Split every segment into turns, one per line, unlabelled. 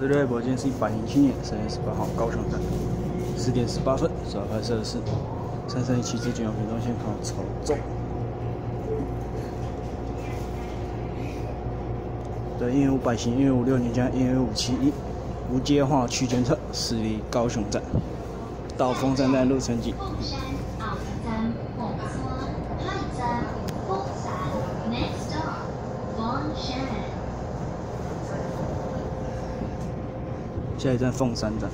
这台宝剑是一百零七年三月十八号高雄站，十点十八分，主要拍摄的是三三一七至九阳屏东线考操纵。对，一五百型，一五六年加一五七一。无接化区间车驶离高雄站，到凤山站路程几？下一站凤山站。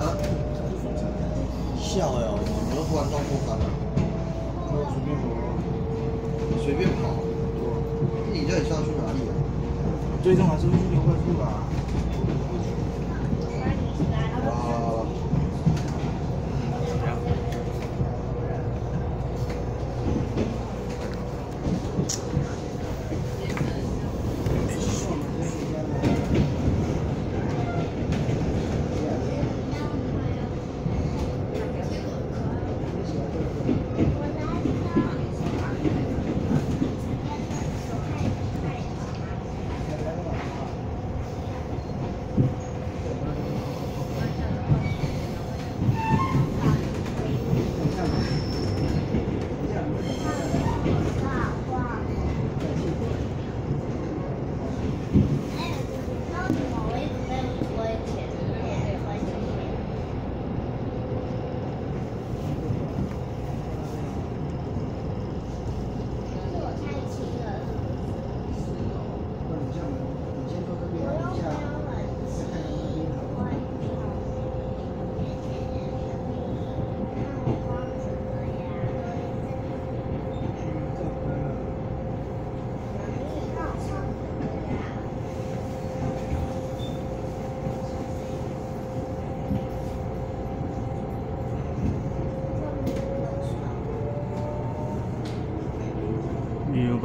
啊，笑哟！你们突然到凤山了？随便跑，随便跑。你这里是要去哪里啊？
最终还是会去牛快速吧。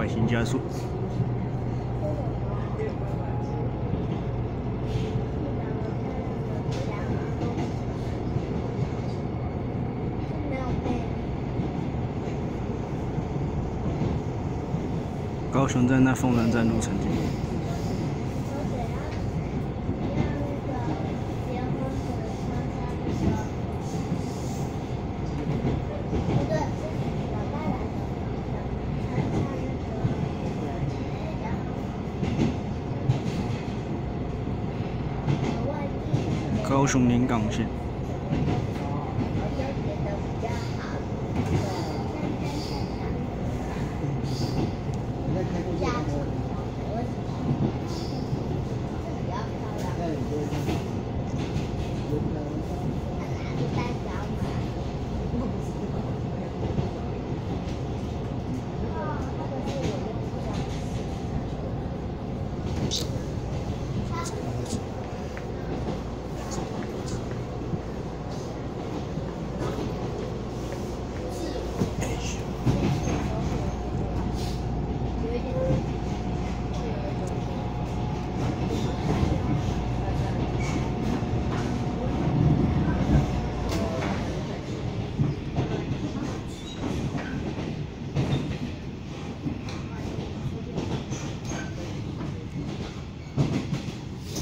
运用百姓加速。高雄站那凤南站路程几？高雄临港线。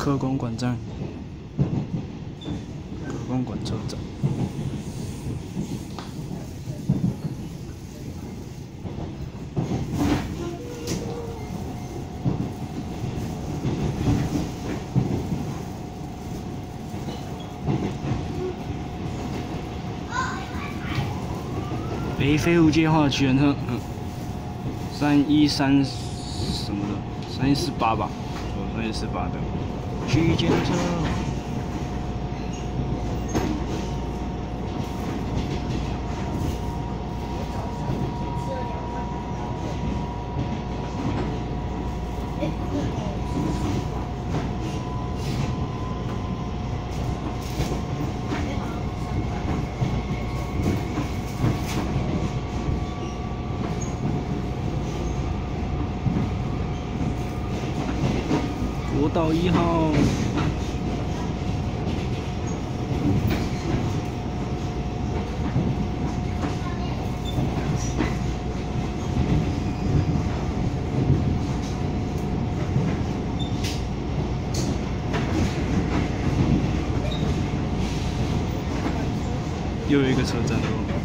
科公馆站，科公馆车站。北非无界化区间车，嗯，三一三什么的，三一四八吧，哦，三一四八的。去见证，到一号，
又一个车站到了。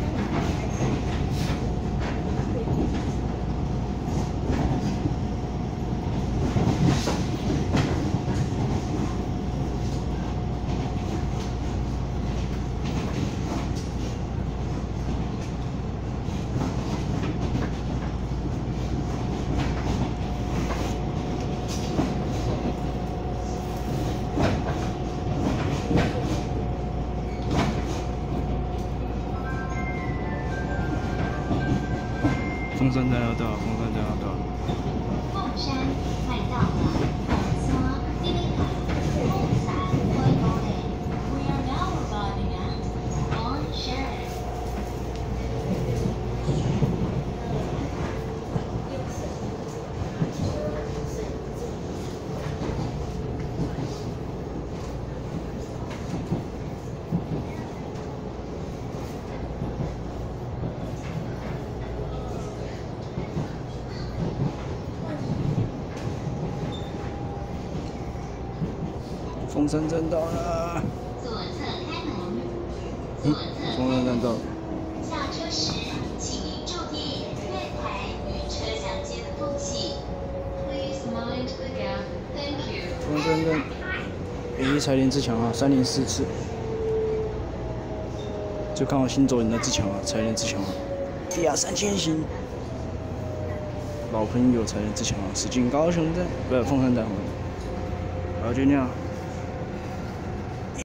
凤山站要到。凤山
快到了，说滴滴卡，凤山快到了。We are now arriving at Onshare.
凤山站到了，
左侧开门。
嗯
左侧，
凤山站到了。
下车时，请您注意月台与车厢间的缝隙。Please mind the gap. Thank you.
凤山站，诶，才林之强啊，三零四次，就看我新走人的自强啊，才林自强啊，地下三千行，老朋友才林自强啊，驶进高雄站，不是凤山站，好，就这样。